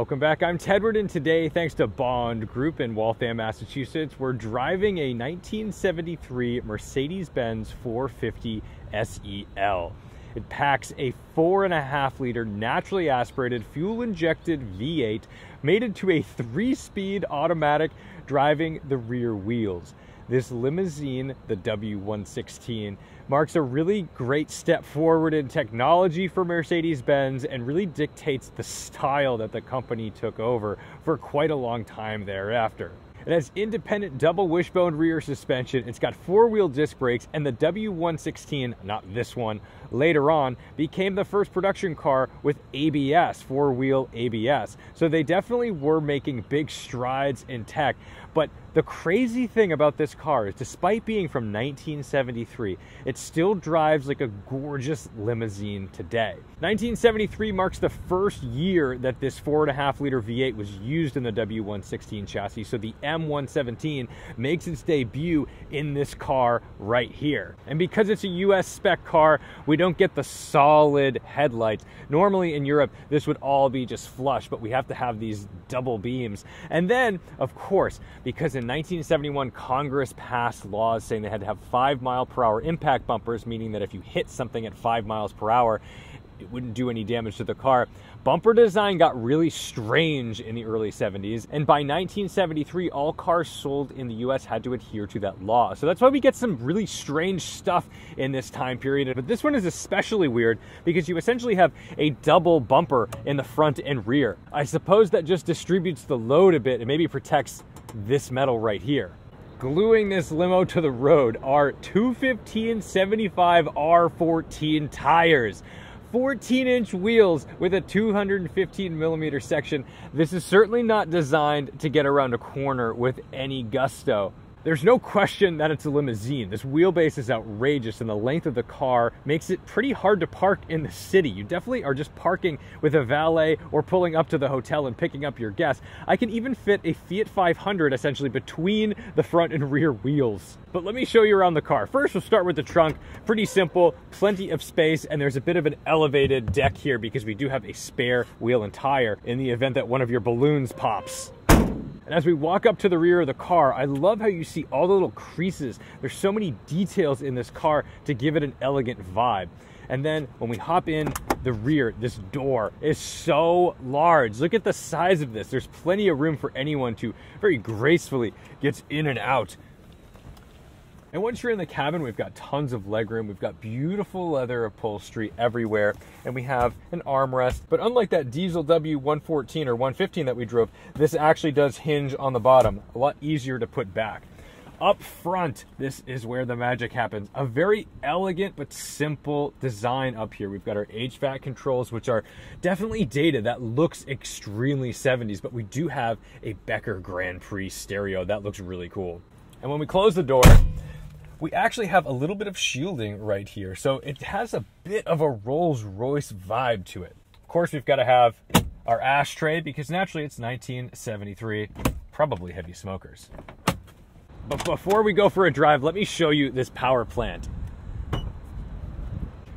Welcome back. I'm Tedward, and today, thanks to Bond Group in Waltham, Massachusetts, we're driving a 1973 Mercedes Benz 450 SEL. It packs a four and a half liter naturally aspirated fuel injected V8 mated to a three speed automatic driving the rear wheels. This limousine, the W116, marks a really great step forward in technology for Mercedes Benz and really dictates the style that the company took over for quite a long time thereafter. It has independent double wishbone rear suspension. It's got four wheel disc brakes, and the W116, not this one, later on became the first production car with ABS, four wheel ABS. So they definitely were making big strides in tech. But the crazy thing about this car is, despite being from 1973, it still drives like a gorgeous limousine today. 1973 marks the first year that this 4.5 liter V8 was used in the W116 chassis, so the M117 makes its debut in this car right here. And because it's a US spec car, we don't get the solid headlights. Normally in Europe, this would all be just flush, but we have to have these double beams. And then, of course, because in 1971 Congress passed laws saying they had to have five mile per hour impact bumpers, meaning that if you hit something at five miles per hour, it wouldn't do any damage to the car. Bumper design got really strange in the early 70s, and by 1973, all cars sold in the US had to adhere to that law. So that's why we get some really strange stuff in this time period. But this one is especially weird because you essentially have a double bumper in the front and rear. I suppose that just distributes the load a bit and maybe protects this metal right here gluing this limo to the road are 215 75 R14 tires. 14 inch wheels with a 215 millimeter section. This is certainly not designed to get around a corner with any gusto. There's no question that it's a limousine. This wheelbase is outrageous and the length of the car makes it pretty hard to park in the city. You definitely are just parking with a valet or pulling up to the hotel and picking up your guests. I can even fit a Fiat 500 essentially between the front and rear wheels. But let me show you around the car. First, we'll start with the trunk. Pretty simple, plenty of space, and there's a bit of an elevated deck here because we do have a spare wheel and tire in the event that one of your balloons pops. And as we walk up to the rear of the car, I love how you see all the little creases. There's so many details in this car to give it an elegant vibe. And then when we hop in the rear, this door is so large. Look at the size of this. There's plenty of room for anyone to very gracefully get in and out. And once you're in the cabin, we've got tons of legroom. We've got beautiful leather upholstery everywhere, and we have an armrest. But unlike that diesel W114 or 115 that we drove, this actually does hinge on the bottom, a lot easier to put back. Up front, this is where the magic happens. A very elegant but simple design up here. We've got our HVAC controls, which are definitely dated. That looks extremely 70s, but we do have a Becker Grand Prix stereo. That looks really cool. And when we close the door, we actually have a little bit of shielding right here. So it has a bit of a Rolls Royce vibe to it. Of course, we've got to have our ashtray because naturally it's 1973, probably heavy smokers. But before we go for a drive, let me show you this power plant.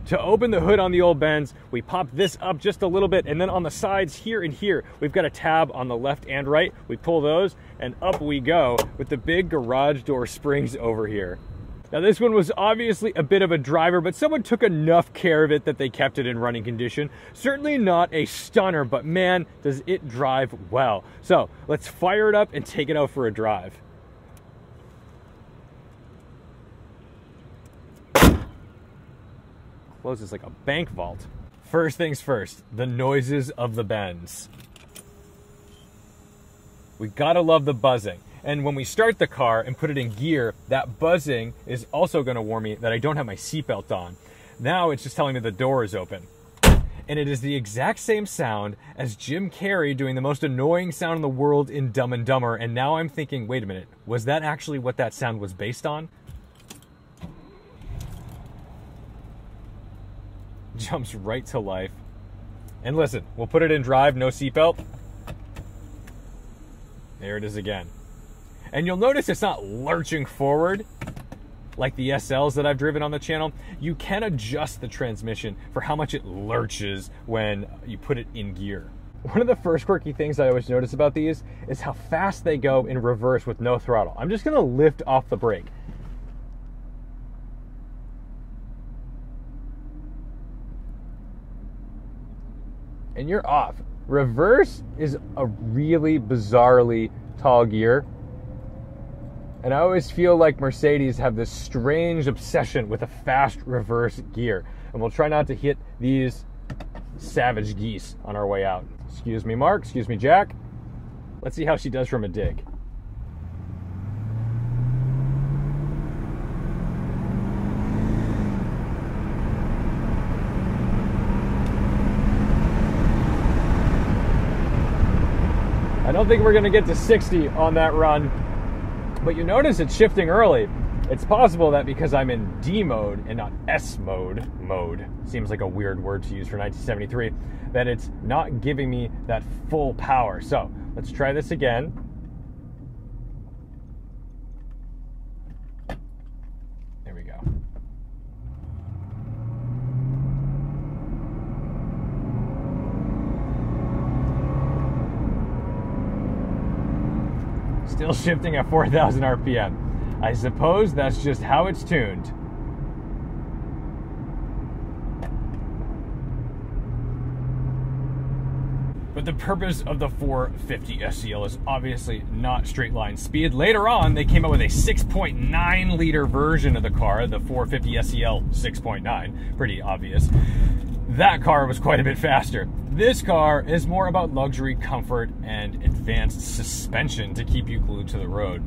To open the hood on the old Benz, we pop this up just a little bit, and then on the sides here and here, we've got a tab on the left and right. We pull those, and up we go with the big garage door springs over here. Now this one was obviously a bit of a driver, but someone took enough care of it that they kept it in running condition. Certainly not a stunner, but man, does it drive well. So let's fire it up and take it out for a drive. Closes like a bank vault. First things first, the noises of the Benz. We gotta love the buzzing. And when we start the car and put it in gear, that buzzing is also going to warn me that I don't have my seatbelt on. Now it's just telling me the door is open. And it is the exact same sound as Jim Carrey doing the most annoying sound in the world in Dumb and Dumber. And now I'm thinking, wait a minute, was that actually what that sound was based on? Jumps right to life. And listen, we'll put it in drive, no seatbelt. There it is again. And you'll notice it's not lurching forward like the SLs that I've driven on the channel. You can adjust the transmission for how much it lurches when you put it in gear. One of the first quirky things I always notice about these is how fast they go in reverse with no throttle. I'm just gonna lift off the brake. And you're off. Reverse is a really bizarrely tall gear. And I always feel like Mercedes have this strange obsession with a fast reverse gear. And we'll try not to hit these savage geese on our way out. Excuse me, Mark. Excuse me, Jack. Let's see how she does from a dig. I don't think we're going to get to 60 on that run, but you notice it's shifting early. It's possible that because I'm in D mode and not S mode, mode seems like a weird word to use for 1973, that it's not giving me that full power. So let's try this again. There we go. Still shifting at 4,000 RPM. I suppose that's just how it's tuned. But the purpose of the 450 SEL is obviously not straight line speed. Later on, they came out with a 6.9 liter version of the car, the 450 SEL 6.9. Pretty obvious. That car was quite a bit faster. This car is more about luxury, comfort, and advanced suspension to keep you glued to the road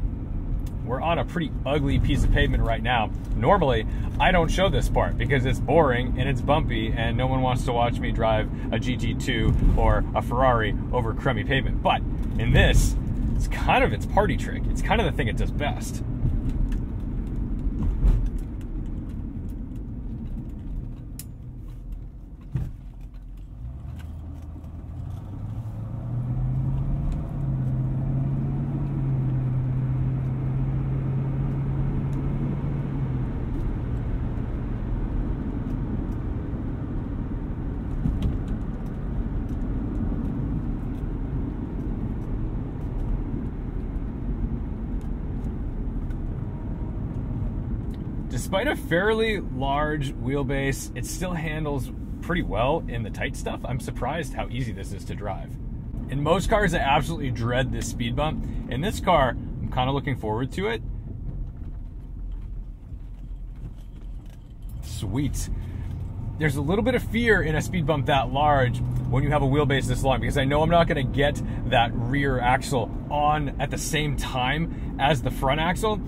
we're on a pretty ugly piece of pavement right now. Normally, I don't show this part because it's boring and it's bumpy and no one wants to watch me drive a GT2 or a Ferrari over crummy pavement. But in this, it's kind of its party trick. It's kind of the thing it does best. Despite a fairly large wheelbase, it still handles pretty well in the tight stuff. I'm surprised how easy this is to drive. In most cars, I absolutely dread this speed bump. In this car, I'm kind of looking forward to it. Sweet. There's a little bit of fear in a speed bump that large when you have a wheelbase this long because I know I'm not going to get that rear axle on at the same time as the front axle.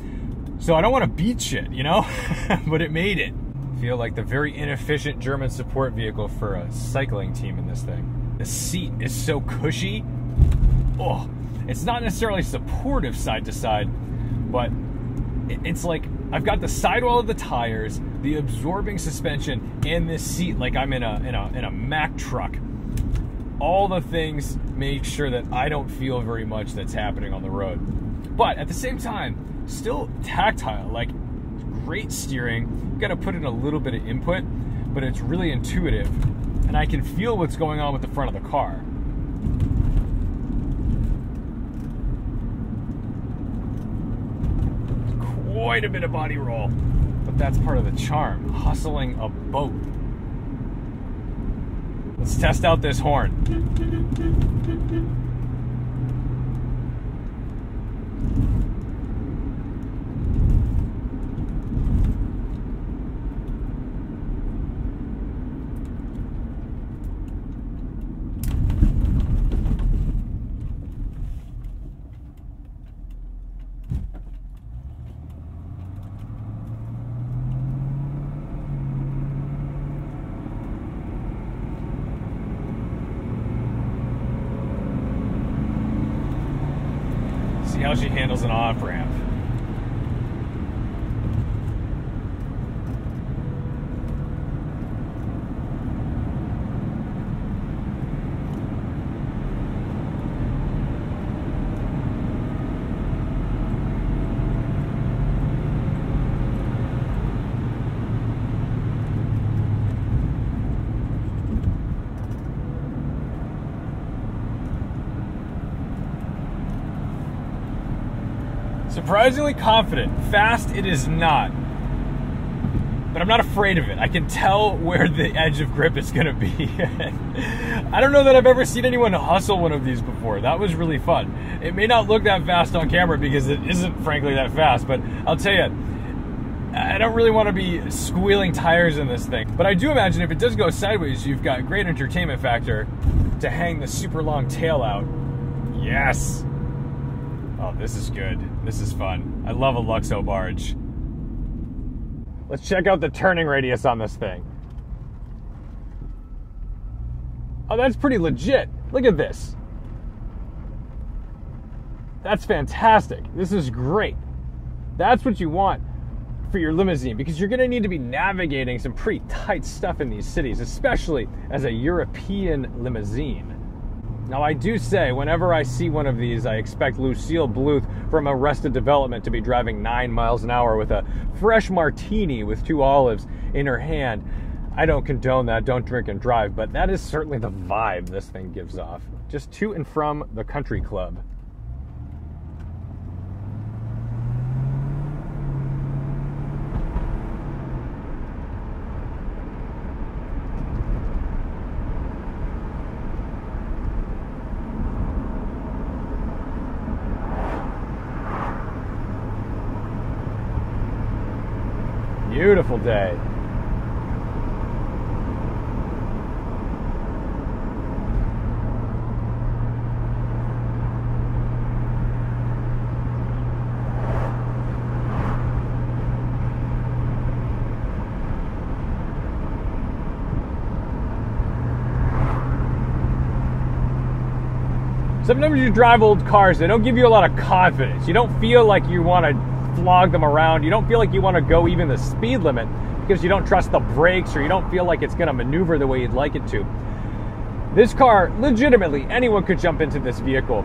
So I don't want to beat shit, you know? but it made it. I feel like the very inefficient German support vehicle for a cycling team in this thing. The seat is so cushy. Oh, it's not necessarily supportive side to side, but it's like I've got the sidewall of the tires, the absorbing suspension, and this seat like I'm in a in a in a Mack truck. All the things make sure that I don't feel very much that's happening on the road. But at the same time, still tactile, like great steering. You got to put in a little bit of input, but it's really intuitive, and I can feel what's going on with the front of the car. Quite a bit of body roll, but that's part of the charm. Hustling a boat. Let's test out this horn. see how she handles an off ramp. Surprisingly confident. Fast, it is not. But I'm not afraid of it. I can tell where the edge of grip is going to be. I don't know that I've ever seen anyone hustle one of these before. That was really fun. It may not look that fast on camera because it isn't, frankly, that fast. But I'll tell you, I don't really want to be squealing tires in this thing. But I do imagine if it does go sideways, you've got great entertainment factor to hang the super long tail out. Yes. Oh, this is good. This is fun. I love a Luxo barge. Let's check out the turning radius on this thing. Oh, that's pretty legit. Look at this. That's fantastic. This is great. That's what you want for your limousine because you're going to need to be navigating some pretty tight stuff in these cities, especially as a European limousine. Now, I do say, whenever I see one of these, I expect Lucille Bluth from Arrested Development to be driving nine miles an hour with a fresh martini with two olives in her hand. I don't condone that, don't drink and drive, but that is certainly the vibe this thing gives off. Just to and from the country club. Beautiful day. Sometimes you drive old cars, they don't give you a lot of confidence. You don't feel like you want to flog them around. You don't feel like you want to go even the speed limit because you don't trust the brakes or you don't feel like it's going to maneuver the way you'd like it to. This car, legitimately, anyone could jump into this vehicle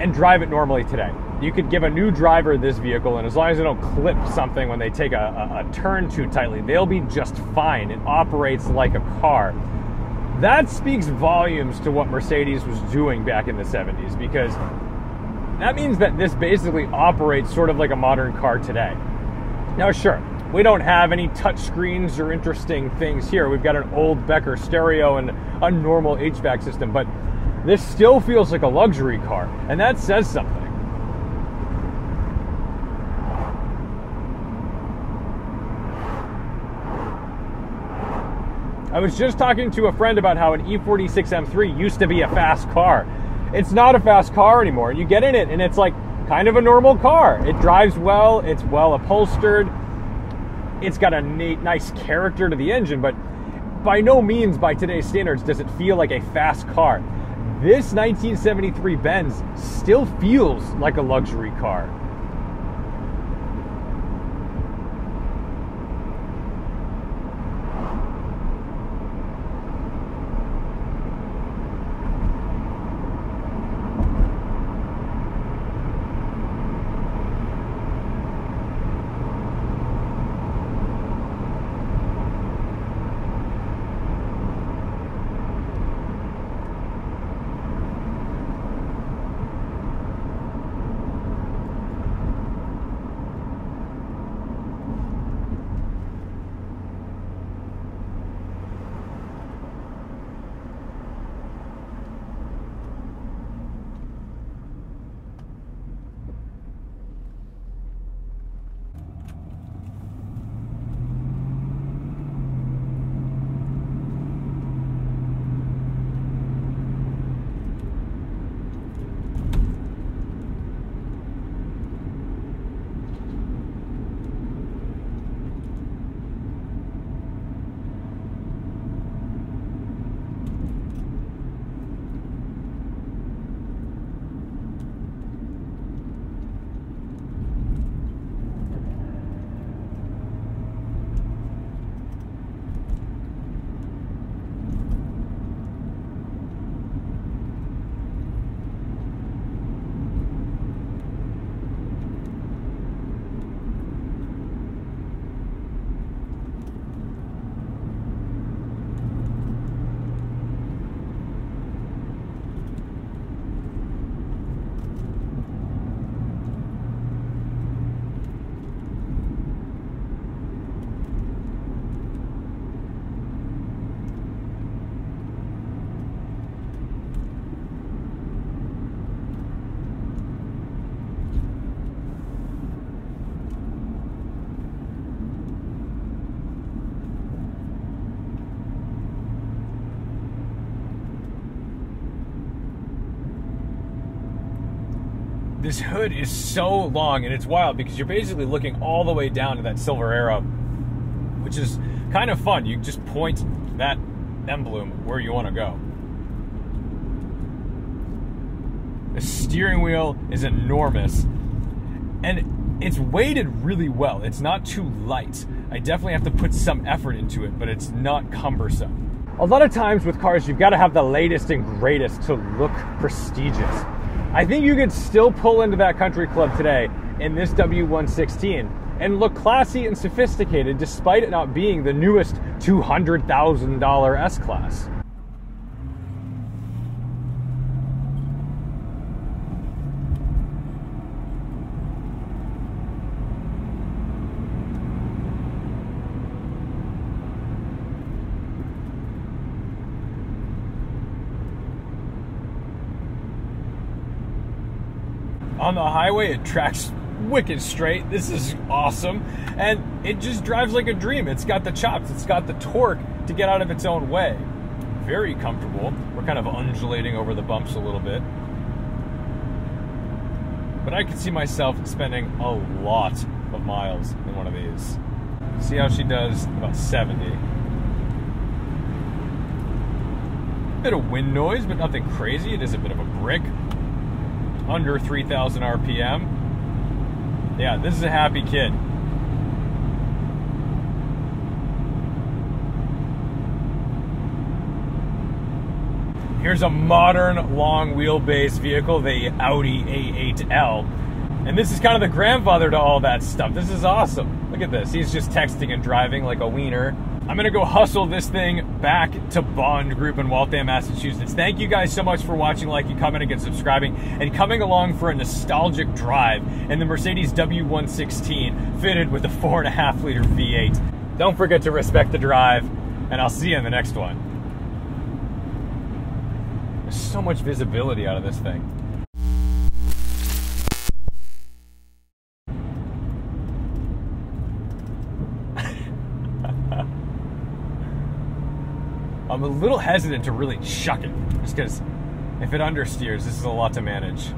and drive it normally today. You could give a new driver this vehicle, and as long as they don't clip something when they take a, a, a turn too tightly, they'll be just fine. It operates like a car. That speaks volumes to what Mercedes was doing back in the 70s because that means that this basically operates sort of like a modern car today. Now, sure, we don't have any touch screens or interesting things here. We've got an old Becker stereo and a normal HVAC system, but this still feels like a luxury car, and that says something. I was just talking to a friend about how an E46 M3 used to be a fast car it's not a fast car anymore. You get in it and it's like kind of a normal car. It drives well, it's well upholstered, it's got a neat, nice character to the engine, but by no means, by today's standards, does it feel like a fast car. This 1973 Benz still feels like a luxury car. This hood is so long and it's wild because you're basically looking all the way down to that silver arrow, which is kind of fun. You just point that emblem where you want to go. The steering wheel is enormous and it's weighted really well. It's not too light. I definitely have to put some effort into it, but it's not cumbersome. A lot of times with cars, you've got to have the latest and greatest to look prestigious. I think you could still pull into that country club today in this W116 and look classy and sophisticated despite it not being the newest $200,000 S Class. On the highway, it tracks wicked straight. This is awesome. And it just drives like a dream. It's got the chops, it's got the torque to get out of its own way. Very comfortable. We're kind of undulating over the bumps a little bit. But I could see myself spending a lot of miles in one of these. See how she does about 70. Bit of wind noise, but nothing crazy. It is a bit of a brick under 3,000 RPM. Yeah, this is a happy kid. Here's a modern long wheelbase vehicle, the Audi A8L. And this is kind of the grandfather to all that stuff. This is awesome. Look at this. He's just texting and driving like a wiener. I'm going to go hustle this thing back to Bond Group in Waltham, Massachusetts. Thank you guys so much for watching, liking, commenting, and subscribing, and coming along for a nostalgic drive in the Mercedes W116 fitted with a 4.5 liter V8. Don't forget to respect the drive, and I'll see you in the next one. There's so much visibility out of this thing. I'm a little hesitant to really chuck it, just because if it understeers, this is a lot to manage.